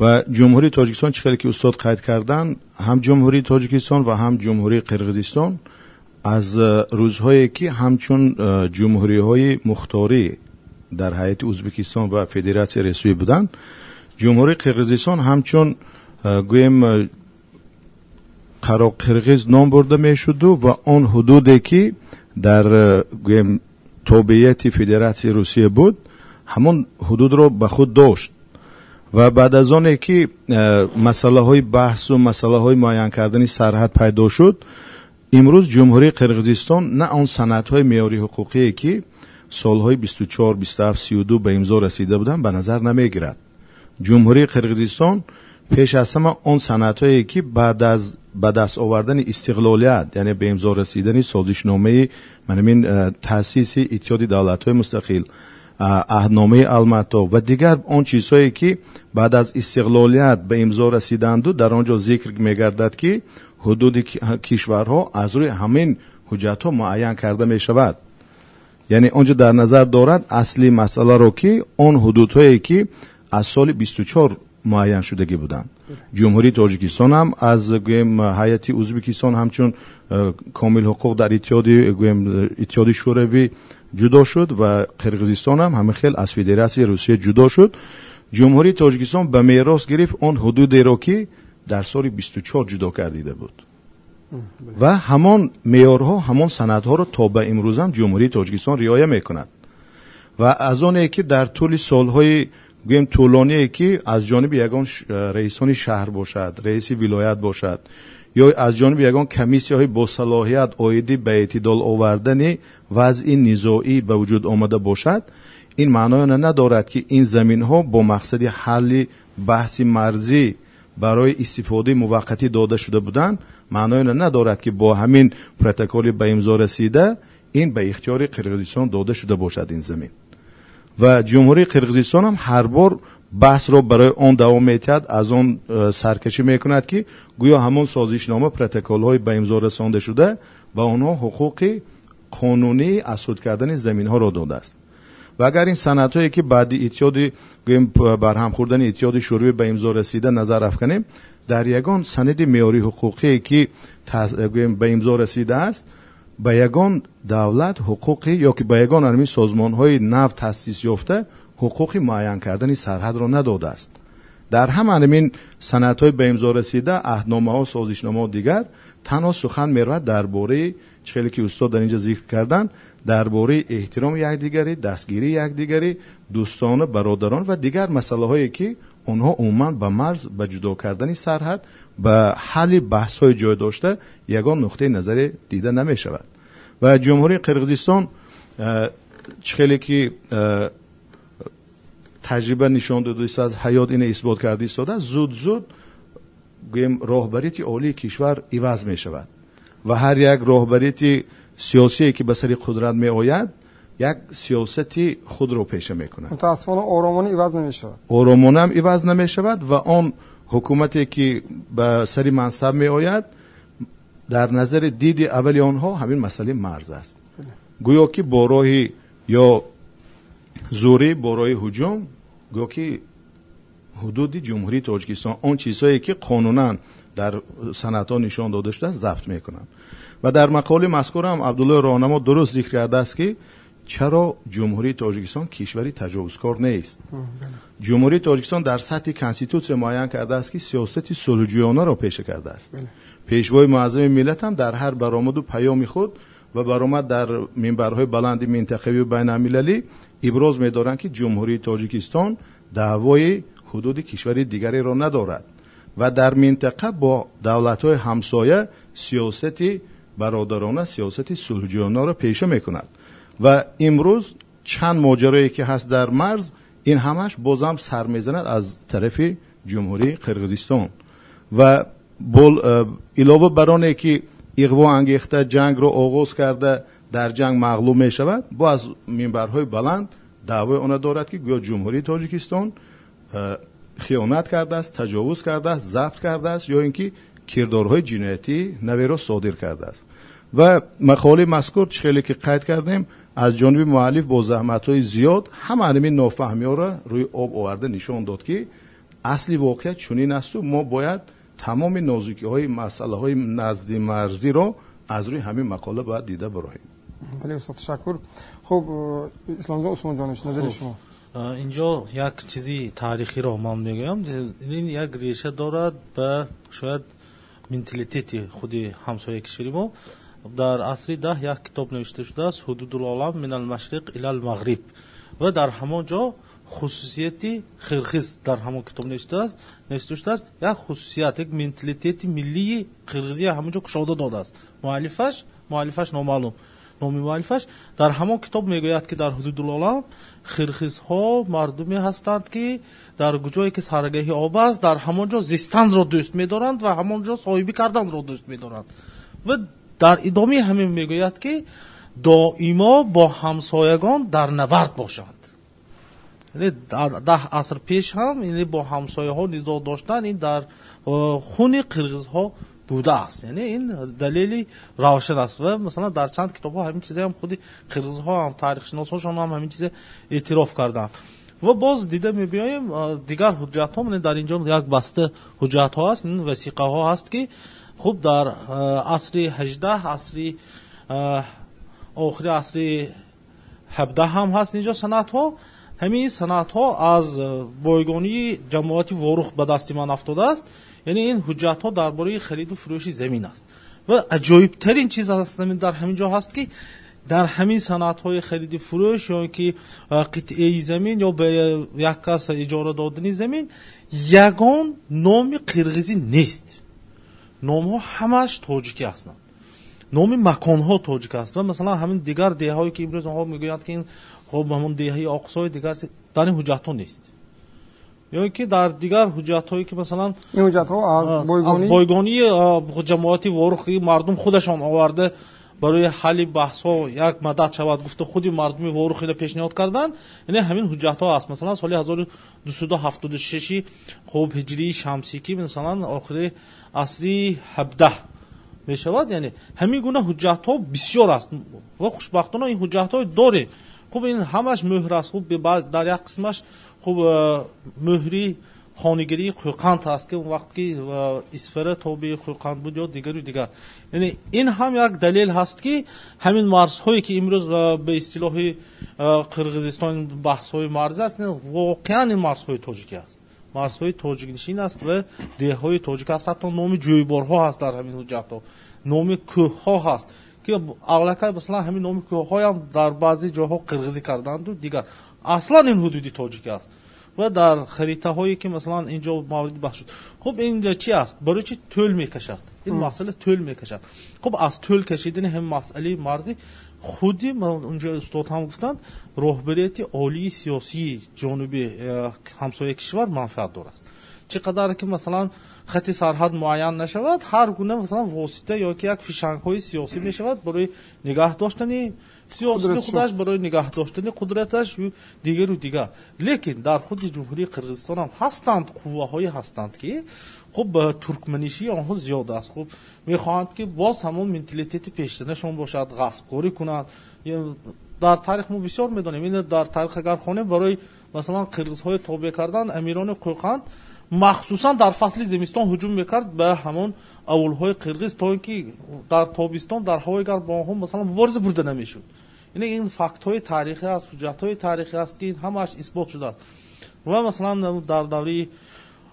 [SPEAKER 3] و جمهوری تاجیکستان چقدر که استاد قید کردن؟ هم جمهوری تاجیکستان و هم جمهوری قرغیزستان از روزهایی که همچون جمهوری های مختاری дар ҳайати ӯзбекистон ва федератсияи ресуӣ буданд. Ҷумҳурии қирғизистон ҳамчун гӯем қароқирғиз ном бурда мешуду ва он ҳудуде ки дар гӯем тобеияти федератсияи русия буд ҳамон ҳудудро ба худ дошт. Ва баъд аз оне ки масъалаҳои баҳсу масъалаҳои муайян кардани сарҳад пайдо шуд имрӯз ҷумҳурии қирғизистон на он санадҳои меъёри ҳуқуқие ки солҳои бисту чор бисту ҳафт сиюду ба имзо расида буданд ба назар намегирад. Ҷумҳурии қирғизистон пеш аз ҳама он санъатҳое ки баъд аз ба даст овардани истиқлолият яъне ба имзо расидани созишномаи манамин э, таъсиси иттиҳоди давлатҳои мустақил аҳдномаи алмато ва дигар он чизҳое ки баъд аз истиқлолият ба имзо расиданду дар он ҷо зикр мегардад ки ҳудуди кишварҳо аз рӯи ҳамин ҳуҷҷатҳо муайян карда мешавад یعنی اونجا در نظر دارد اصلی مسئله رو که آن حدودهایی که از سال 24 معین شده گی بودند جمهوری تاجیکستان هم از گویم حیات ازبکستان همچون کامل حقوق در اتحاد گویم اتحاد شوروی جدا شد و قرقیزستان هم همه خیل از فدراسیون روسیه جدا شد. جمهوری تاجیکستان به میراث گرفت اون حدود را که در سال 24 جدا کردیده بود. و همان میارها همان سندها رو تا به امروز هم جمهوری تاجیکستان ریایه می‌کند. و از آن که در طول سالهای گویم طولانی که از جانب یگان رئیسان شهر باشد رئیس ولایت باشد یا از جانب یگان کمیسی های با صلاحیت آیدی به اعتدال آوردن وضع نزاعی به وجود آمده باشد. این معنای ندارد که این زمین ها با مقصد حل بحث مرزی برای استفاده موقتی داده شده بودند. معنای ندارد که با همین پروتکل به امضا رسیده این به اختیار قرقیزستان داده شده باشد این زمین. و جمهوری قرقیزستان هم هر بار بحث را برای آن دوام میتید از آن سرکشی می‌کند که گویا همون سازشنامه پروتکل های به امضا رسانده شده و آنها حقوق قانونی اسود کردن زمین ها را داده است. و اگر این سنت هایی که بعد ایتیاد بر هم خوردن ایتیاد شروع به امضا رسیده نظر افکنیم در یگان سند میاری حقوقی که به امضا رسیده است به یگان دولت حقوقی یا که به یگان همین سازمان های نو تاسیس یافته حقوقی معین کردن سرحد را نداده است. در هم همین سنت های به امضا رسیده عهدنامه ها سازشنامه ها دیگر تنها سخن می‌رود درباره چخلی که استاد در اینجا ذکر کردن درباره احترام یکدیگری دستگیری یکدیگری دوستان برادران و دیگر مسئله هایی که онҳо умуман ба марз ба ҷудо кардани сарҳад ба ҳалли баҳсҳои ҷой дошта ягон нуқтаи назаре дида намешавад. Ва ҷумҳурии қирғизистон чихеле ки таҷриба нишон дода истааст ҳаёт ина исбот карда истодааст зуд зуд гӯем роҳбарияти олии кишвар иваз мешавад. Ва ҳар як роҳбарияти сиёсие ки ба сари қудрат меояд یک سیاستی خود رو پیش
[SPEAKER 1] می‌کنند متاسفانه آرامون ایواز
[SPEAKER 3] نمی‌شود اورومون هم ایواز نمی‌شود و آن حکومتی که به سری منصب می آید در نظر دید اولی آنها همین مسئله مرز است. بله. گویا که با یا زوری با هجوم گویا که حدود جمهوری تاجیکستان اون چیزهایی که قانونا در سنت ها نشان داده شده ضبط می‌کنند و در مقاله مذکور هم عبدالله راهنما درست ذکر کرده است که چرا جمهوری تاجیکستان کشوری تجاوزکار نیست؟ بله. جمهوری تاجیکستان در سطح کنستیتوسیون معین کرده است که سیاست سلوجیانه را پیش کرده است. بله. پیشوای معظم ملت هم در هر برآمد و پیام خود و برآمد در منبرهای بلند منطقوی و بین المللی ابراز می‌دارند که جمهوری تاجیکستان دعوای حدود کشوری دیگری را ندارد و در منطقه با دولت‌های همسایه سیاست برادرانه سیاست صلحجویانه را پیشه می‌کند. و امروز چند ماجرایی که هست در مرز این همش بازم سر می‌زند از طرف جمهوری قرغیزستان و بول علاوه برانه که اقوا انگیخته جنگ رو آغاز کرده در جنگ مغلوب می شود با از منبرهای بلند دعوی آنها دارد که گویا جمهوری تاجیکستان خیانت کرده است تجاوز کرده است ضبط کرده است یا اینکه کردارهای جنایتی نوی را صادر کرده است. و مقاله مذکور خیلی که قید کردیم از جانب معلیف با زحمت های زیاد هم همین نفهمی ها را روی آب آورده
[SPEAKER 1] نشان داد که اصلی واقعیت چنین است و
[SPEAKER 5] ما باید تمام نازوکی های مسئله های نزدی مرزی را از روی همین مقاله باید دیده برویم.
[SPEAKER 1] بله استاد تشکر. خب اسلام جان عثمان جانش نظر خب، شما؟
[SPEAKER 5] اینجا یک چیزی تاریخی را من میگم این یک ریشه دارد به شاید منتلیتیتی خودی همسایه کشوری ما. Дар асри даҳ як китоб навишта шудааст ҳудудулолам мин алмашриқ ила алмағриб ва дар ҳамон ҷо хусусияти қирғиз дар ҳамон китоб навишта шудааст як хусусият як менталитети миллии қирғизия ҳамон ҷо кушода додааст. Муаллифаш муаллифаш номаълум. Номи муаллифаш дар ҳамон китоб мегӯяд ки дар ҳудудулолам хирхизҳо мардуме ҳастанд ки дар ҷое ки саргаҳи об аст дар ҳамон ҷо зистанро дӯст медоранд ва ҳамон ҷо соҳибӣ карданро дӯст медоранд. Ва дар идомаи ҳамин мегӯяд ки доимо бо ҳамсоягон дар набард бошанд. Даҳ аср пеш ҳам бо ҳамсояҳо низоъ доштан ин дар хуни қирғизҳо будааст. Яъне ин далели равшан аст. Ва масалан дар чанд китобҳо ҳамин чизеам худи қирғизҳо ҳам таърихшиносҳошон ҳам ҳамин чизе эътироф карданд. Ва боз дида мебиёем дигар ҳуҷҷатҳо дар инҷо як баста ҳуҷҷатҳо аст васиқаҳо ҳаст ки хуб дар асри ҳаждаҳ асри охири асри ҳабдаҳ ҳам ҳаст. Инҷо санадҳо ҳамин санадҳо аз бойгонии ҷамоати ворух ба дасти ман афтодааст. Яъне ин ҳуҷҷатҳо дар бораи хариду фурӯши замин аст. Ва аҷоибтарин чиз дар ҳамин ҷо ҳаст ки дар ҳамин санъатҳои хариди фурӯш ё ки қитъаи замин ё ба як кас иҷора додани замин ягон номи қирғизӣ нест номҳо ҳамааш тоҷикӣ ҳастанд номи маконҳо тоҷик аст ва масалан ҳамин дигар деҳаҳое ки имрӯз онҳо мегӯянд ки хоб ҳамон деҳаи оқсои дигар дар ин ҳуҷҷатҳо нест ё ки дар дигар ҳуҷҷатҳое ки масалан
[SPEAKER 1] ин ҳуҷҷатҳо аз
[SPEAKER 5] бойгонии ҷамоати ворухи мардум худашон оварда барои ҳалли баҳсҳо як мадад шавад гуфта худи мардуми ворухиро пешниҳод карданд яъне ҳамин ҳуҷҷатҳо аст масалан соли ҳазору дусуду ҳафтоду шаши хуб ҳиҷрии шамсӣ ки масалан охири асри ҳабдаҳ мешавад яъне ҳамин гуна ҳуҷҷатҳо бисёр аст. ва хушбахтона ин ҳуҷҷатҳо дорем хуб ин ҳамаш мӯҳр аст. Хуб дар як қисмаш хуб мӯҳри хонигирии қӯқанд аст ки он вақт ки исфара тоби қӯқанд буд ё дигару дигар. Яъне ин ҳам як далел ҳаст ки ҳамин марзҳое ки имрӯз ба истилоҳи қирғизистон баҳсҳои марзӣ аст воқеан ин марзҳои тоҷикӣ аст марзҳои тоҷикнишин аст ва деҳҳои тоҷик аст. Ҳатто номи ҷӯйборҳо ҳаст дар ҳамин ҳуҷҷатҳо. номи кӯҳҳо ҳаст ки аллакай масалан ҳамин номи кӯҳҳоям дар баъзе ҷойҳо қирғизӣ карданду. Дигар аслан ин ҳудуди тоҷикӣ аст ва дар харитаҳое ки масалан инҷо мавриди баҳс шуд. Хуб ин чи аст? Барои чи тӯл мекашад. Ин масъала тӯл мекашад. Хуб аз тӯл кашидани ҳамин масъалаи марзӣ худи унҷо устод ҳам гуфтанд роҳбарияти олии сиёсии ҷониби э, ҳамсояи кишвар манфиат дорад чӣ қадар ки масалан хати сарҳад муайян нашавад ҳар гуна масалан восита ё ки як фишангҳои сиёсӣ мешавад барои нигаҳ доштани сиёсати худаш барои нигаҳ доштани қудраташ дигару дигар. Лекин дар худи ҷумҳурии қирғизистон ҳам ҳастанд қувваҳое ҳастанд ки خب به ترکمنیشی آنها زیاد است. خب می‌خواهند که باز همون منتلیتیت پیشتنشون باشد غصب کاری کنند در تاریخ ما بسیار می‌دانیم. این در تاریخ اگر خانه برای مثلا قرغز های تابع کردن امیران قوقند مخصوصا در فصل زمستان حجوم می‌کرد به همون اول های قرغز تا اینکه در تابستان در هوای گر با هم مثلا مبارزه برده نمی‌شد. یعنی این این فکت های تاریخی است حجت های تاریخی است که این همش اثبات شده است. و مثلا در دوره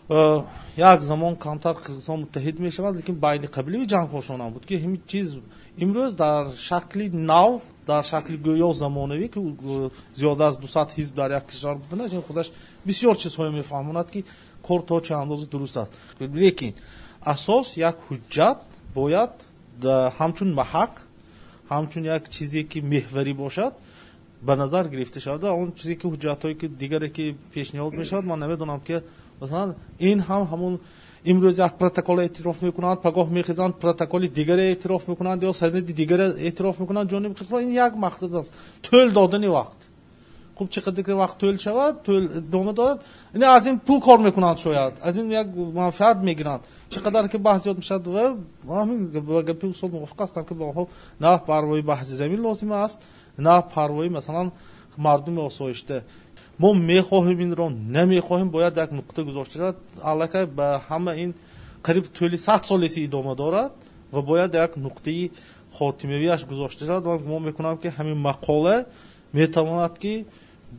[SPEAKER 5] як замон камтар қирғизҳо муттаҳид мешаванд лекин байни қабливи ҷангҳошонам буд ки ҳин чиз имрӯз дар шакли нав дар шакли гӯё замонавӣ ки э, зиёда аз дусад ҳизб дар як кишвар буданаш ин худаш бисёр чизҳое мефаҳмонад ки кор то чӣ андоза дуруст аст. Лекин асос як ҳуҷҷат бояд ҳамчун маҳак ҳамчун як чизе ки меҳварӣ бошад ба назар гирифта шавад он чизе ки ҳуҷҷатҳое ки дигаре ки пешниҳод мешавад ман намедонам ки масалан ин ҳам ҳамон имрӯз як протокол эътироф мекунанд пагоҳ мехезанд протоколи дигаре эътироф мекунанд ё санади дигаре эътироф мекунанд. Ҷониби ин як мақсад аст. Тӯл додани вақт. Хуб чӣ қадар ки вақт тӯл шавад тӯл идома додад. Ин аз ин пул кор мекунанд шояд. Аз ин як манфиат мегиранд. Чӣ қадар ки баҳс зиёд мешавад ва ҳамин ба гапи устод мувофиқ ҳастам ки ба онҳо на парвои баҳси замин лозим аст на парвои масалан мардуми осоишта мо мехоҳем инро намехоҳем бояд як нуқта гузошта шавад. Аллакай ба ҳама ин қариб тӯли сад солеси идома дорад ва бояд як нуқтаи хотимавиаш гузошта шавад. Ва гумон мекунам ки ҳамин мақола метавонад ки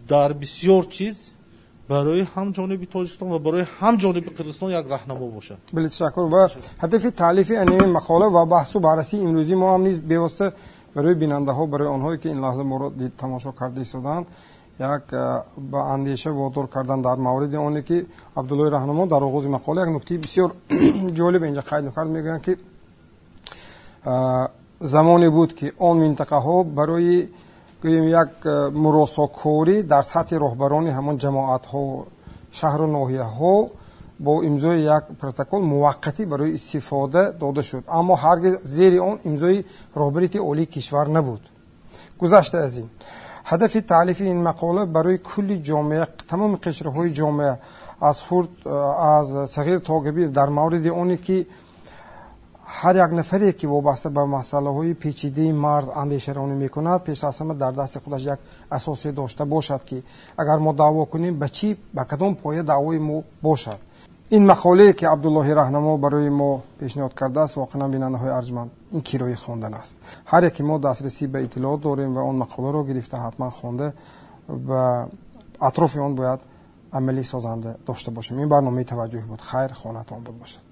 [SPEAKER 5] дар бисёр чиз барои ҳам ҷониби тоҷикистон ва барои ҳам ҷониби қирғизистон як раҳнамо бошад.
[SPEAKER 1] Биле ташаккур ва ҳадафи таълифи аними мақола ва баҳсу баррасии имрӯзӣ мо ҳам низ бевосита барои бинандаҳо барои онҳое ки ин лаҳза моро тамошо карда истоданд як ба андеша водор кардан дар мавриди оне ки абдуллои раҳнамо дар оғози мақола як нуктаи бисёр ҷолиб инҷа қайд мекард мегӯянд ки замоне буд ки он минтақаҳо барои гӯем як муросокорӣ дар сатҳи роҳбарони ҳамон ҷамоатҳо шаҳру ноҳияҳо бо имзои як протокол муваққатӣ барои истифода дода шуд. Аммо ҳаргиз зери он имзои роҳбарияти олии кишвар набуд. Гузашта аз ин ҳадафи таълифи ин мақола барои кулли ҷомеа тамоми қишраҳои ҷомеа аз хурд аз сағир то кабир дар мавриди оне ки ҳар як нафаре ки вобаста ба масъалаҳои печидаи марз андешаронӣ мекунад пеш аз ҳама дар дасти худаш як асосе дошта бошад ки агар мо даъво кунем ба чӣ ба кадом поя даъвои мо бошад ин мақолае ки абдуллоҳи раҳнамо барои мо пешниҳод кардааст воқеан бинандаҳои арҷманд ин кирои хондан аст. Ҳар яке мо дастрасӣ ба иттилоот дорем ва он мақоларо гирифта ҳатман хонда ба атрофи он бояд амалӣ созанда дошта бошем. Ин барномаи таваҷҷӯҳ буд. Хайр хонатон буд бошад